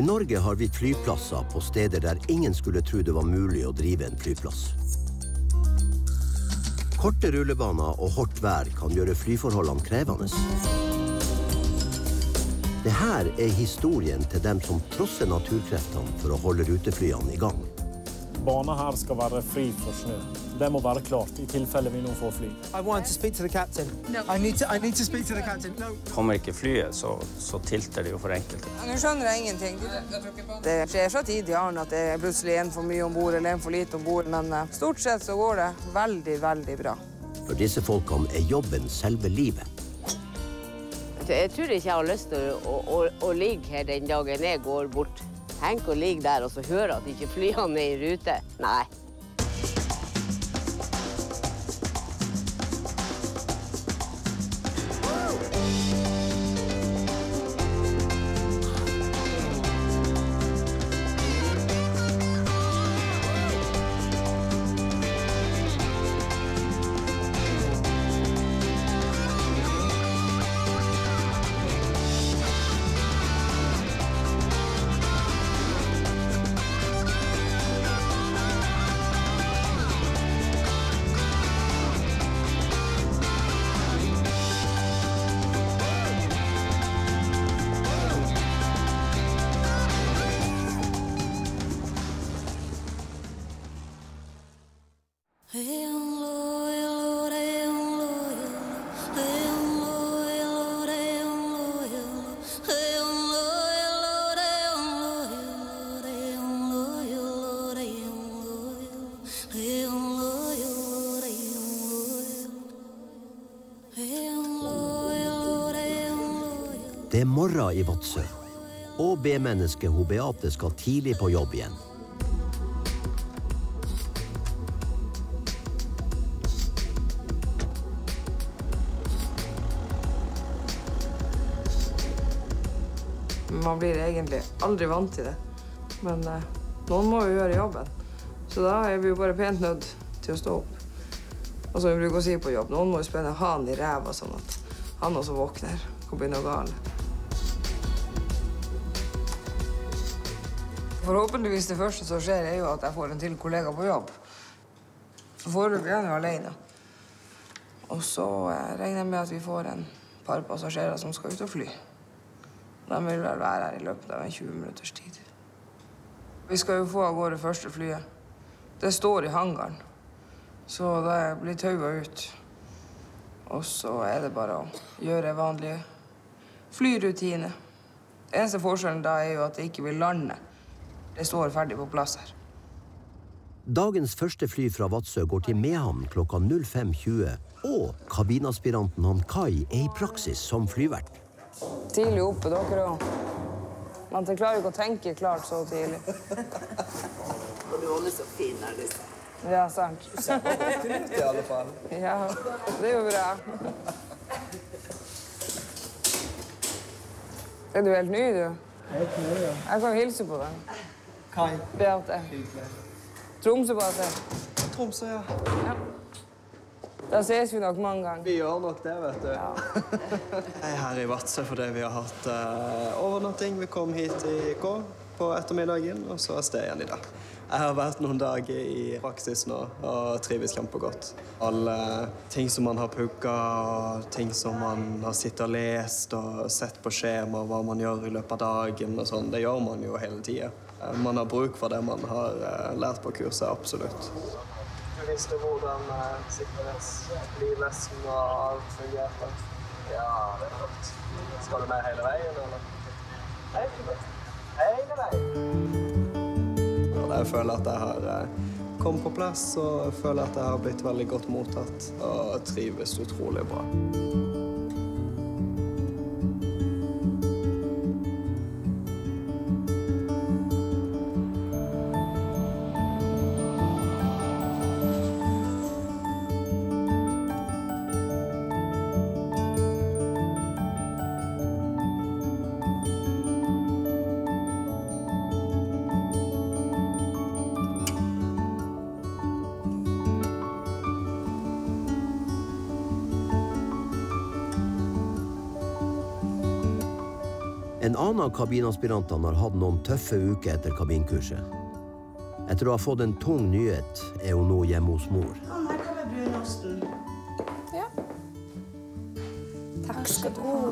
I Norge har vi flyplasser på steder der ingen skulle tro det var mulig å drive en flyplass. Korte rullebaner og hardt vær kan gjøre flyforholdene krevende. Det her er historien til dem som trosser naturkreftene for å holde ruteflyene i gang. Banen her skal være fri for snø. Det må være klart i tilfelle vi nå får fly. I want to speak to the captain. No. I need to, I need to speak to the captain. Kommer ikke flyet, så, så tilter det jo for enkelte. Nå skjønner jeg ingenting. Det skjer fra tid til annen at det er plutselig en for mye om bord eller en for lite om bord, men eh, stort sett så går det veldig, veldig bra. For disse folkene er jobben selve livet. Jeg tror ikke jeg har lyst til å, å, å ligge her den dagen jeg går bort. Tenk å ligge der og så høre at ikke flyene er i rute. Nei. Det er morgen i Vadsø, og B-mennesket hun Beate skal tidlig på jobb igjen. Man blir egentlig aldri vant til det. Men eh, noen må jo gjøre jobben. Så da er vi jo bare pent nødt til å stå opp. Og som vi bruker å si på jobb, noen må jo spenne han i ræva sånn at han også våkner og blir noe gal. Forhåpentligvis det første som skjer, er jo at jeg får en til kollega på jobb. Foreløpig er han jo alene. Og så eh, regner jeg med at vi får en par passasjerer som skal ut og fly. De vil vel være her i løpet av en 20 minutters tid. Vi skal jo få av gårde første flyet. Det står i hangaren. Så det blir taua ut. Og så er det bare å gjøre vanlige flyrutiner. Eneste forskjellen da er jo at det ikke vil lande. Det står ferdig på plass her. Dagens første fly fra Vadsø går til Mehamn klokka 05.20, og kabinaspiranten han Kai er i praksis som flyvert. Tidlig oppe, dere òg. Man klarer ikke å tenke klart så tidlig. Og du holder så fin her, liksom. Ja, sant. I alle fall. Ja, det er jo bra. Er du helt ny, du? Helt ny, ja. Jeg kan hilse på deg. Kai. Beate. Tromsø-Beate. Tromsø, ja. Ja. Da ses vi nok mange ganger. Vi gjør nok det, vet du. Jeg er her i Vadsø fordi vi har hatt uh, overnatting. Vi kom hit i går på ettermiddagen, og så er sted igjen i dag. Jeg har vært noen dager i praksis nå og trives kjempegodt. Alle ting som man har pugga, og ting som man har sittet og lest og sett på skjema, hva man gjør i løpet av dagen og sånn, det gjør man jo hele tida. Man har bruk for det man har eh, lært på kurset, absolutt. Du visste hvordan sikkerhetslivet sikkerhetslivesten og alt fungerte? Ja, det er flott. Skal du med hele veien, eller? Hele. Hele veien. Jeg føler at jeg har uh, kommet på plass jeg føler at jeg har blitt veldig godt mottatt og trives utrolig bra. Av kabinaspirantene har hatt noen tøffe uker etter kabinkurset. Etter å ha fått en tung nyhet er hun nå hjemme hos mor. Sånn, her kommer brunosten. Ja. Takk skal du ha.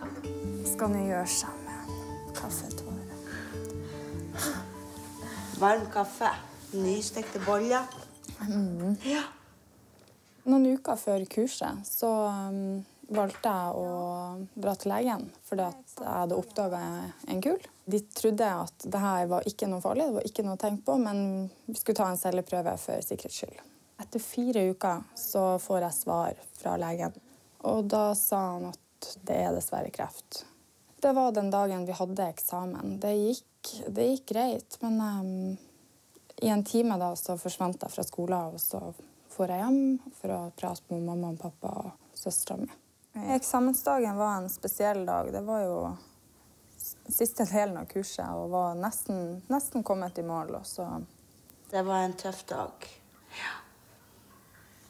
Takk. Skal ni gjøre sammen? Kaffetåre. Varm kaffe. Nystekte boller. Ja. Noen uker før kurset så um, valgte jeg å dra til legen fordi at jeg hadde oppdaga en kul. De trodde at det her var ikke noe farlig, det var ikke noe å tenke på, men vi skulle ta en celleprøve for sikkerhets skyld. Etter fire uker så får jeg svar fra legen, og da sa han at det er dessverre kreft. Det var den dagen vi hadde eksamen. Det gikk, det gikk greit, men um, i en time da så forsvant jeg fra skolen, og så for jeg hjem for å prate med mamma og pappa og søstera mi. Eksamensdagen var en spesiell dag. Det var jo siste delen av kurset og var nesten, nesten kommet i mål. Også. Det var en tøff dag.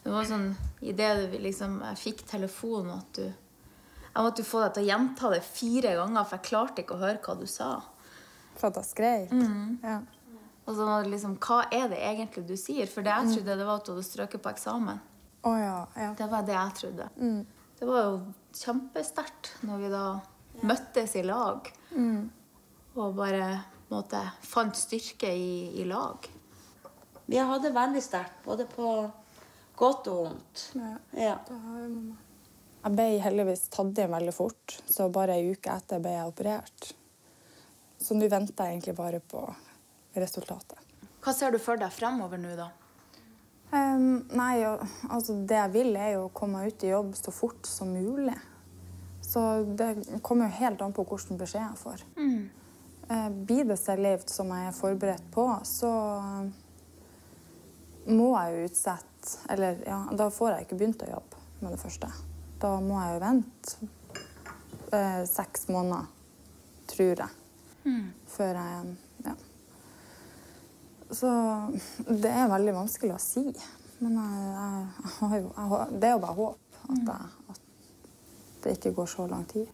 Det var sånn idet liksom Jeg fikk telefonen at du Jeg måtte få deg til å gjenta det fire ganger, for jeg klarte ikke å høre hva du sa. For at jeg skreik. Ja. Og så var det liksom Hva er det egentlig du sier? For det jeg trodde, det var at du hadde strøket på eksamen. Å ja, ja. Det var det jeg trodde. Det var jo kjempesterkt når vi da møttes i lag og bare på måte, fant styrke i, i lag. Vi hadde det veldig sterkt, både på godt og vondt. Ja. Ja. Jeg ble heldigvis tatt inn veldig fort, så bare ei uke etter ble jeg operert. Så nå venter jeg egentlig bare på resultatet. Hva ser du for deg fremover nå, da? Ehm, nei, altså det jeg vil, er jo å komme ut i jobb så fort som mulig. Så det kommer jo helt an på hvilken beskjed jeg får. Eh, blir det cellegift som jeg er forberedt på, så må jeg jo utsette Eller ja, da får jeg ikke begynt å jobbe med det første. Da må jeg jo vente uh, seks måneder, tror jeg, før jeg. Så det er veldig vanskelig å si. Men jeg, jeg, jeg har jo, jeg, det er jo bare håp at, jeg, at det ikke går så lang tid.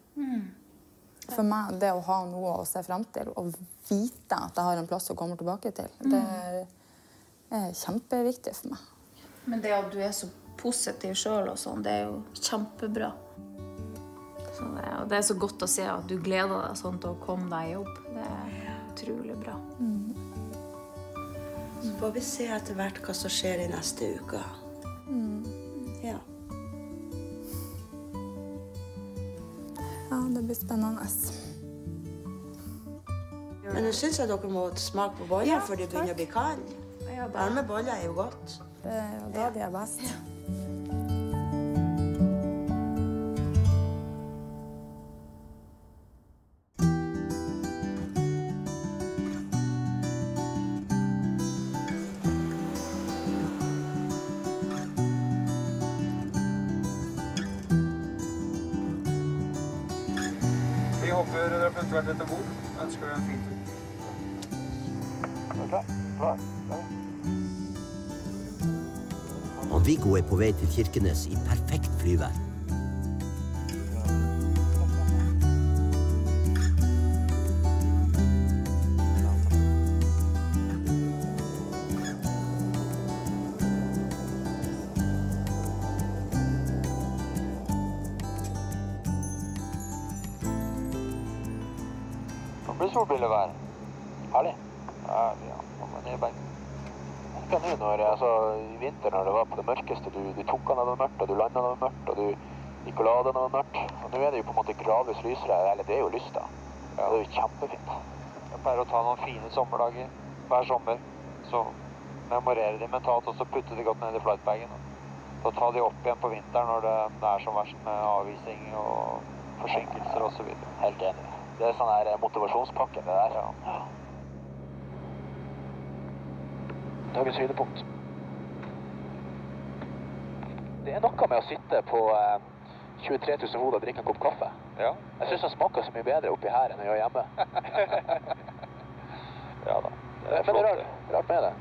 For meg, det å ha noe å se frem til og vite at jeg har en plass å komme tilbake til, det er, er kjempeviktig for meg. Men det at du er så positiv sjøl og sånn, det er jo kjempebra. Så det, og det er så godt å se at du gleder deg sånn til å komme deg i jobb. Det er utrolig bra. Så får vi se etter hvert hva som skjer i neste uke. Ja. Ja, det blir spennende. Men nå syns jeg dere må smake på boller før de begynner å bli kalde. Varme boller er jo godt. Det er jo da de er best. Vi Han Viggo er på vei til Kirkenes i perfekt flyvær. Var mørkt, og du landa når det var mørkt, og du gikk og la deg når det var mørkt. Og nå er det jo på en måte gradvis lysere, eller det er jo lyst da. Ja. Det er jo kjempefint. Jeg pleier å ta noen fine sommerdager hver sommer, så memorere de mentalt, og så putte de godt ned i flightbagen. Så ta de opp igjen på vinteren når det, det er som verst med avvisning og forsinkelser videre. Helt enig. Det er sånn her motivasjonspakke, det der. Ja. Dagens høydepunkt. Det er noe med å sitte på eh, 23 000 hoder og drikke en kopp kaffe. Ja. Jeg syns den smaker så mye bedre oppi her enn å gjøre hjemme. ja da. Det er Men det er rart, rart med det.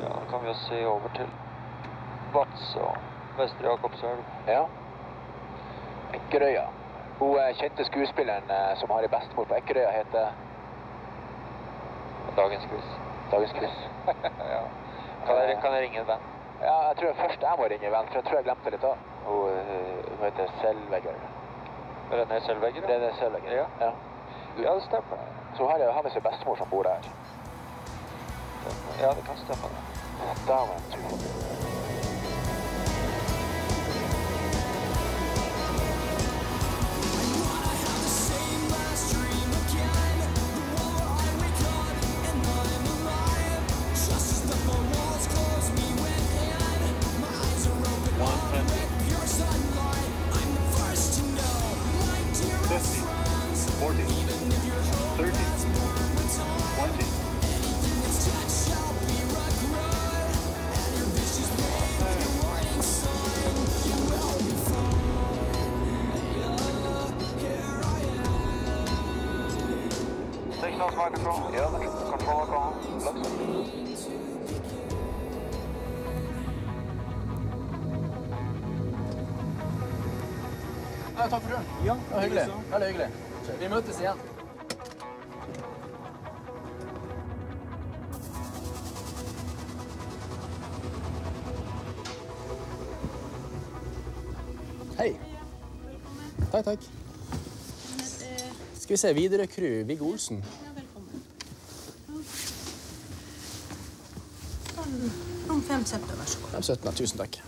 Ja, kan vi jo se over til Vadsø og Vestre Jakobselv. Ja. Ekkerøya. Hun eh, kjente skuespilleren eh, som har ei bestemor på Ekkerøya, heter Dagens quiz. Dagens quiz. ja. Kan jeg, kan jeg ringe en venn? Ja, jeg tror først jeg må ringe venn, for jeg tror jeg glemte litt av. Hun, hun heter Selvegger. René Selvegger? René Selvegger. Ja. ja. Ja, det stemmer. Så har har med seg bestemor som bor der. Ja, det kan stemme. Dæven, Veldig hyggelig. Vi møtes igjen. Hei. Takk, takk. Skal vi se, Widerøe-crew, Viggo Olsen. Om fem september, vær så god. 17, tusen takk.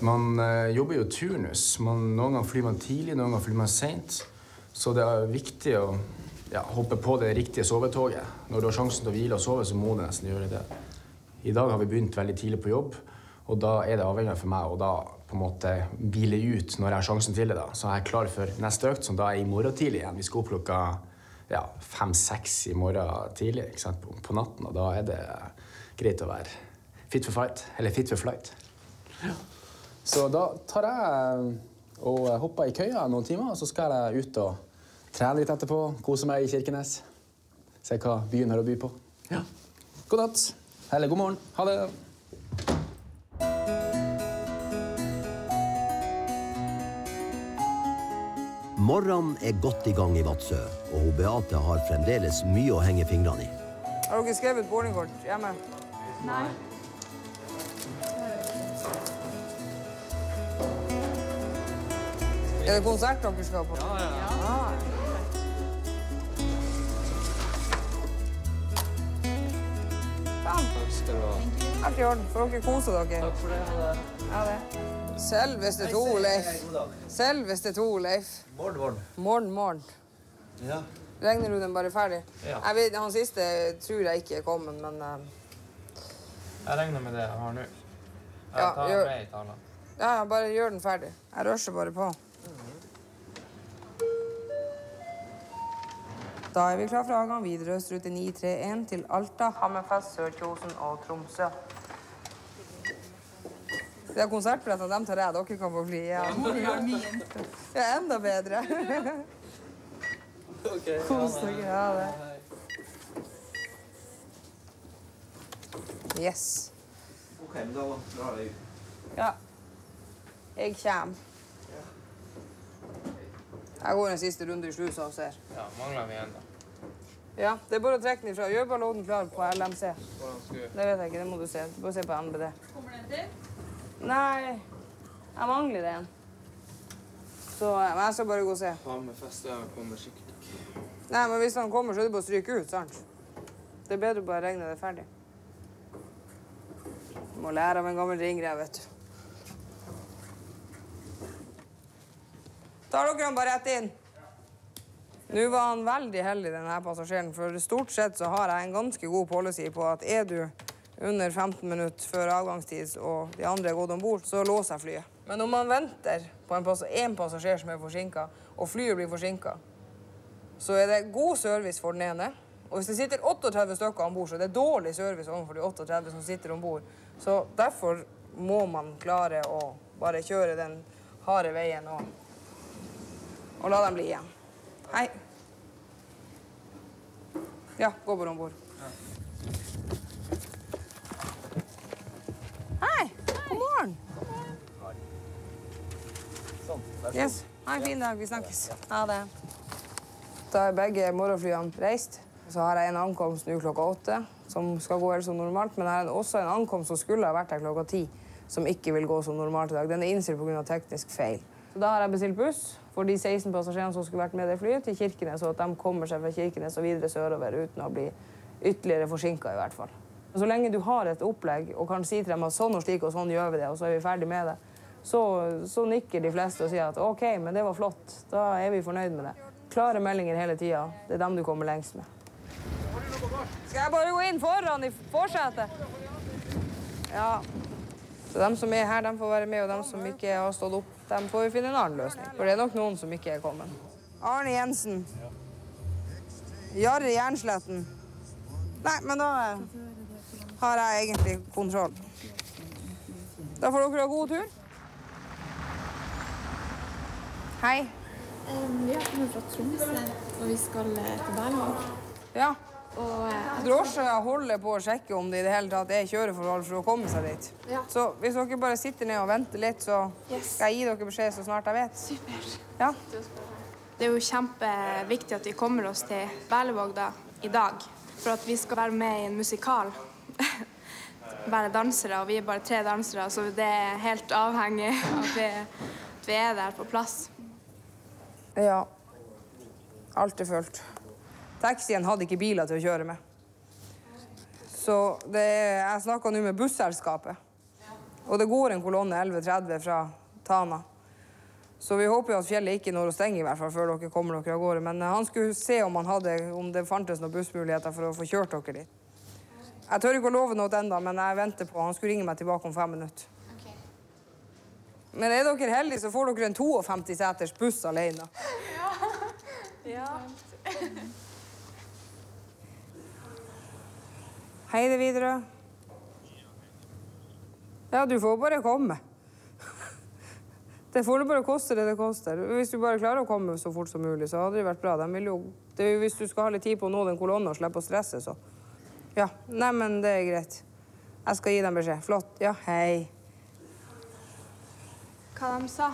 Man eh, jobber jo turnus. Man, noen ganger flyr man tidlig, noen ganger flyr man seint. Så det er viktig å ja, hoppe på det riktige sovetoget. Når du har sjansen til å hvile og sove, så må du nesten gjøre det. I dag har vi begynt veldig tidlig på jobb, og da er det avhengig for meg å da på en måte hvile ut når jeg har sjansen til det. da. Så er jeg klar for neste økt, som da er i morgen tidlig igjen. Vi skal opp klokka ja, fem-seks i morgen tidlig ikke sant? På, på natten, og da er det greit å være fit for fight. Eller fit for flight. Så da tar jeg og hopper i køya noen timer, og så skal jeg ut og trene litt etterpå. Kose meg i Kirkenes. Se hva byen har å by på. Ja. God natt. Eller god morgen. Ha det. Morgenen er godt i gang i Vadsø, og hun Beate har fremdeles mye å henge fingrene i. Har dere skrevet boardingkort hjemme? Nei. Er det konsert dere skal på? Ja, ja. Takk Helt i orden. Får dere kose dere? Takk for det. Ha det. Ja, det. Selveste to, Leif. Selveste to, Leif. Morgen, morgen. Morgen, morgen. Ja. Regner du den bare ferdig? Ja. Jeg vet, Han siste tror jeg ikke er kommet, men uh... Jeg regner med det jeg har nå. Jeg Ja, gjør- med i talen. ja, ja, bare gjør den ferdig. Jeg rusher bare på. Da er vi klar for avgang videre østrute 931 til Alta, Hammerfest, Sør-Kjosen og Tromsø. Det er konsertbilletter, dem tar jeg. Dere kan få fly. Ja. Ja, enda bedre. Kos dere. Ha det. Yes. OK, men da drar jeg ut. Ja. Jeg kommer. Jeg går en siste runde i slusa og ser. Ja, mangler vi en, da. Ja, Det er bare å trekke den ifra. Gjør bare låten klar på LMC. Det vet jeg ikke, det må du se. Du må se på NBD. Kommer det en til? Nei, jeg mangler en. Så men jeg skal bare gå og se. Hammerfest ja, kommer sikkert. Nei, men hvis han kommer, så er det bare å stryke ut, sant? Det er bedre å bare regne det ferdig. Du må lære av en gammel ringrev, vet du. Tar dere han bare rett inn? Nå var han veldig heldig, denne passasjeren, for stort sett så har jeg en ganske god policy på at er du under 15 minutter før avgangstid og de andre er gått om bord, så låser jeg flyet. Men om man venter på en pass passasjer som er forsinka, og flyet blir forsinka, så er det god service for den ene. Og hvis det sitter 38 stykker om bord, så er det dårlig service overfor de 38 som sitter om bord. Så derfor må man klare å bare kjøre den harde veien og, og la dem bli igjen. Hei. Ja, gå bare om bord. Hei. God morgen. Yes. Ha en fin dag. Vi snakkes. Ha det. Da er begge morgenflyene reist. Så har jeg en ankomst nå klokka åtte, som skal gå helt som normalt. Men jeg har også en ankomst som skulle ha vært her klokka ti, som ikke vil gå som normalt i dag. Den er innstilt pga. teknisk feil. Så da har jeg bestilt buss for de 16 passasjerene som skulle vært med det flyet, til Kirkenes, og at de kommer seg fra Kirkenes og videre sørover uten å bli ytterligere forsinka, i hvert fall. Så lenge du har et opplegg og kan si til dem at sånn og slik og sånn gjør vi det, og så er vi ferdig med det, så, så nikker de fleste og sier at OK, men det var flott. Da er vi fornøyd med det. Klare meldinger hele tida. Det er dem du kommer lengst med. Skal jeg bare gå inn foran i forsetet? Ja. Så de som er her, de får være med, og de som ikke har stått opp, de får vi finne en annen løsning. For det er nok noen som ikke er kommet. Arne Jensen. Jarre Jernsletten. Nei, men da eh, har jeg egentlig kontroll. Da får dere ha god tur. Hei. Vi har kommet fra Tromsø, og vi skal eh, til Berlevåg. Ja. Og eh, Drosja holder på å sjekke om det i det hele tatt er kjøreforhold for å komme seg dit. Ja. Så hvis dere bare sitter ned og venter litt, så Yes. skal jeg gi dere beskjed så snart jeg vet. Super. Ja. Det er jo kjempeviktig at vi kommer oss til Berlevåg da, i dag, for at vi skal være med i en musikal. Være dansere, og vi er bare tre dansere, så det er helt avhengig av at vi, at vi er der på plass. Ja. Alt er fullt. Taxien hadde ikke biler til å kjøre med. Så er, jeg snakka nå med busselskapet. Og det går en kolonne 11.30 fra Tana. Så vi håper jo at fjellet ikke når å stenge i hvert fall før dere kommer dere av gårde. Men eh, han skulle se om, hadde, om det fantes noen bussmuligheter for å få kjørt dere dit. Jeg tør ikke å love noe ennå, men jeg venter på Han skulle ringe meg tilbake om fem minutter. Men er dere heldige, så får dere en 52 seters buss alene. Ja. Hei, det Widerøe. Ja, du får bare komme. Det får du bare koste det det koster. Hvis du bare klarer å komme så fort som mulig, så hadde det vært bra. Jo, det jo hvis du skal ha litt tid på å nå den kolonnen og slippe å stresse, så Ja, nei, men det er greit. Jeg skal gi dem beskjed. Flott. Ja, hei. Hva de sa?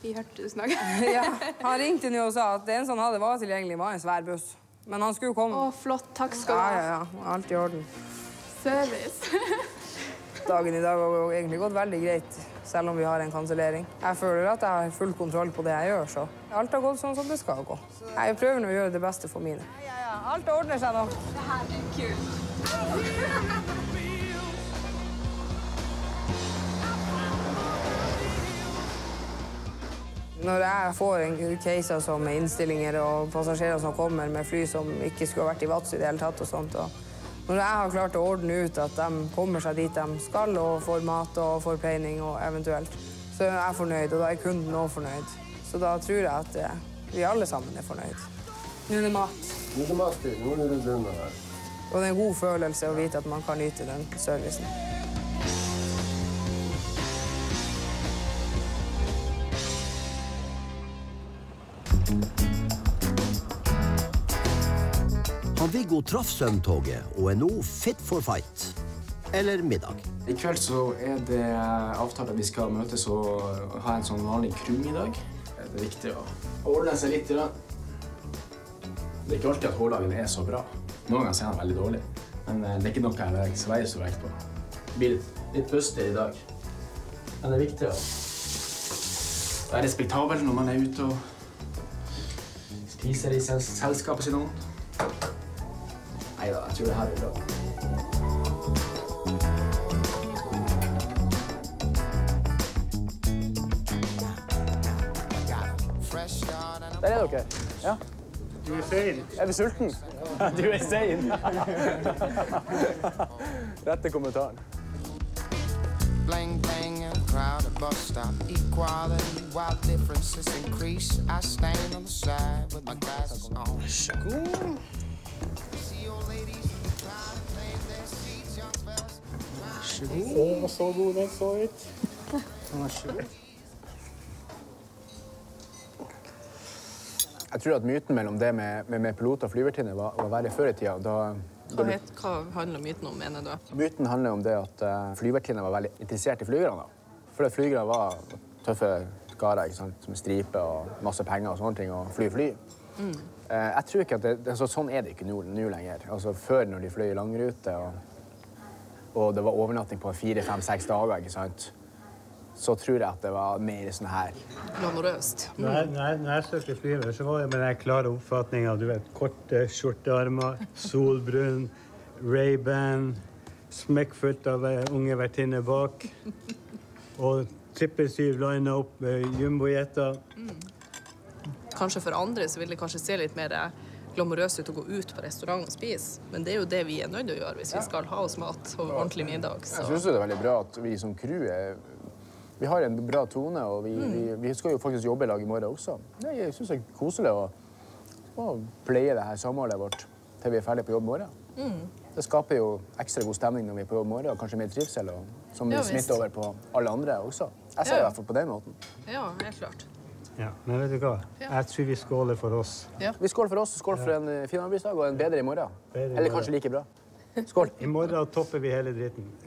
Vi hørte du snakke. Ja, han ringte nå og sa at det eneste han hadde var tilgjengelig, var en svær buss. Men han skulle komme. Å, flott. Takk skal du Ja, ha. ja, ja. Alt i orden. Service. Dagen i dag har egentlig gått veldig greit, selv om vi har en kansellering. Jeg føler at jeg har full kontroll på det jeg gjør, så alt har gått sånn som det skal gå. Jeg prøver nå å gjøre det beste for mine. Ja, ja, alt ordner seg nå. Det her er kult. Når jeg får en caser som med innstillinger og passasjerer som kommer med fly som ikke skulle ha vært i Vadsø i det hele tatt, og sånt, og når jeg har klart å ordne ut at de kommer seg dit de skal og får mat og forpleining og eventuelt, så er jeg fornøyd, og da er kunden òg fornøyd. Så da tror jeg at eh, vi alle sammen er fornøyd. Nå er det mat. Nå er det mat. Nå er det denne her. Og det er en god følelse å vite at man kan nyte den servicen. Han Viggo traff søvntoget og er nå fit for fight. Eller middag. I kveld så er det avtale at vi skal møtes og ha en sånn vanlig crewmiddag. Det er viktig å ordne seg litt. i det. Det er ikke alltid at hårdagen er så bra. Noen ganger er han veldig dårlig. Men eh, det er ikke noe jeg legger så veldig stor vekt på. Det blir litt, pustig i dag. Men det er viktig å være respektabel når man er ute og spiser de sel selskapet sitt navn? Nei da, jeg tror det her blir bra. Der er dere. Ja. Du er sein. Er du sulten? Du er sein. Rette kommentaren. Bling bling, bus stop. Equality, while differences increase. I stand on the side with my glasses on. Å, så god den så ut. Vær så god. Jeg tror at myten mellom det med, med, med pilot og flyvertinne var, var verre før i tida. Da, Hva, het, hva handler myten om, mener du? myten handler om det at uh, flyvertinner var veldig interessert i flygerne. Da. For flygere var tøffe karer ikke sant? med stripe og masse penger og sånne ting, og fly fly. Mm. Eh, Jeg tror ikke at det, det, altså, Sånn er det ikke nå, nå lenger. Altså, før, når de fløy i langrute, og, og det var overnatting på fire, fem, seks dager, ikke sant? så tror jeg at det var mer sånn her Glamorøst. Når jeg, når når jeg søkte flyver, så var det med den klare oppfatninga du vet, korte skjortearmer, solbrun, Ray-Ban, smekkfullt av eh, unge vertinner bak. Og trippelsyv lina opp med jumbojeter. Kanskje for andre så vil det kanskje se litt mer glamorøst ut å gå ut på restaurant og spise, men det er jo det vi er nødt til å gjøre hvis vi skal ha oss mat og ordentlig middag. Jeg Så. syns det er veldig bra at vi som crew er Vi har en bra tone, og vi, Mm. vi, vi skal jo faktisk jobbe i lag i morgen også. Jeg syns det er koselig å, å pleie det her samholdet vårt til vi er ferdige på jobb i morgen. Mm. Det skaper jo ekstra god stemning når vi er på jobb morgen, og kanskje mer trivsel, og, som Ja, smitter over på alle andre også. Jeg ser Ja, det i hvert fall på den måten. Ja, helt klart. Ja, men vet du hva? Jeg tror vi skåler for oss. Vi skåler for oss, skål for en eh, fin arbeidsdag og en bedre i morgen. Bedre i Eller kanskje like bra. Skål. I morgen topper vi hele dritten.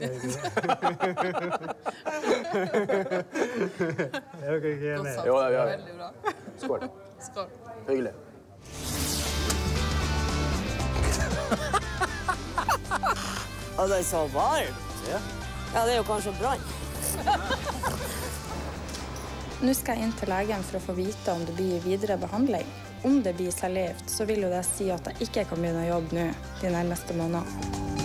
Er dere ikke enige? Jo, det gjør vi. Veldig bra. Skål. Skål. Hyggelig. Og det er så varmt. Ja. Ja, det er jo kanskje brann. Nå skal jeg inn til legen for å få vite om det blir videre behandling. Om det blir cellegift, så vil jo det si at jeg ikke kan begynne å jobbe nå de nærmeste månedene.